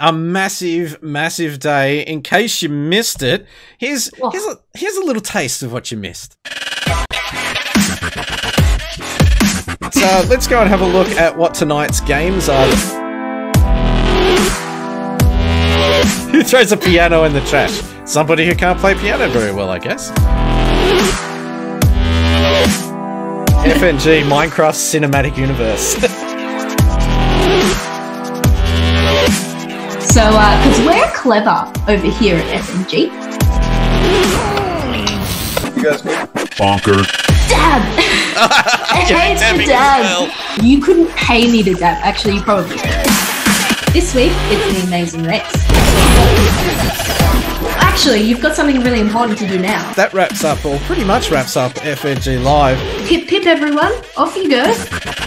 a massive, massive day. In case you missed it, here's Oh. here's a, here's a little taste of what you missed. So let's go and have a look at what tonight's games are. Who throws a piano in the trash? Somebody who can't play piano very well, I guess. FNG Minecraft Cinematic Universe. So, uh, because we're clever over here at FNG. You guys good? Bonker. Dab! I hate dabbing to as dab. You couldn't pay me to dab. Actually, you probably could. This week, it's the Amazing Race. Actually, you've got something really important to do now. that wraps up, or pretty much wraps up, FNG Live. Pip pip, everyone. Off you go.